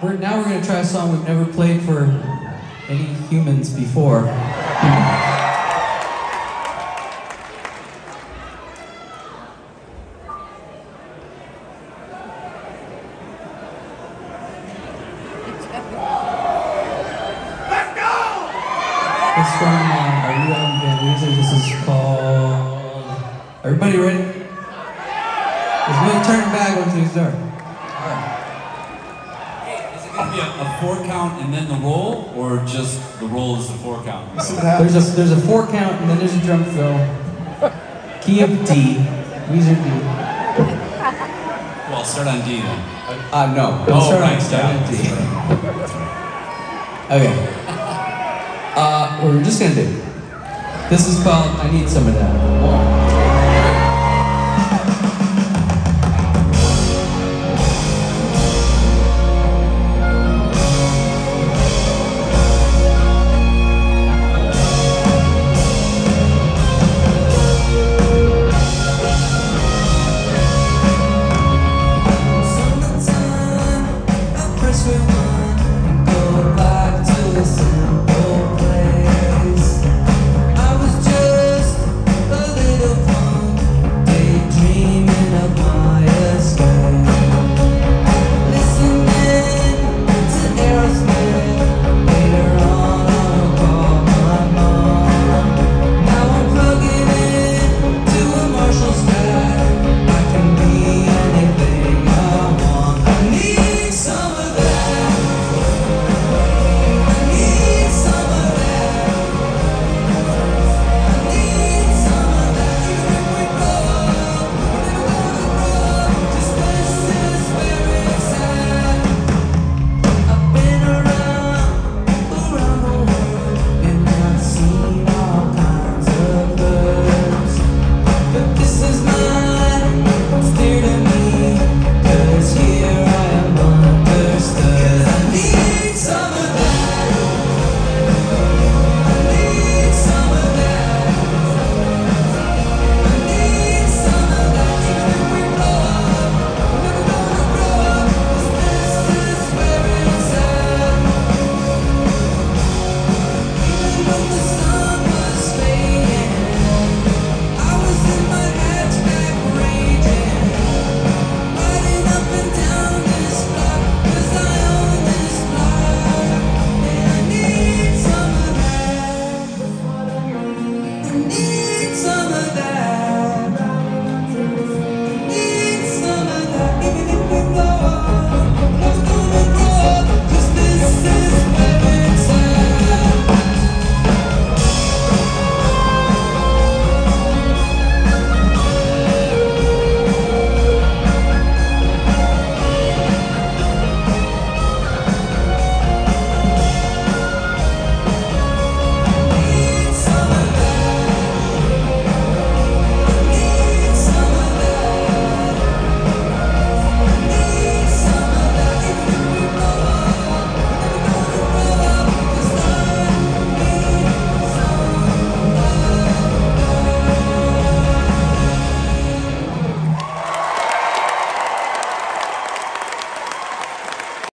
We're, now we're gonna try a song we've never played for any humans before. It's from uh, Are You Van Weezer. This is called. Everybody ready? Let's we'll turn back once we start. Is be a, a four count and then the roll, or just the roll is the four count? There's a there's a four count and then there's a drum fill. Key of D. Weezer D. Well, start on D then. Uh no. Oh, Start on- start yeah. on D. Okay. Uh, we're just gonna do. This is called I Need Some of That. One, back to the city.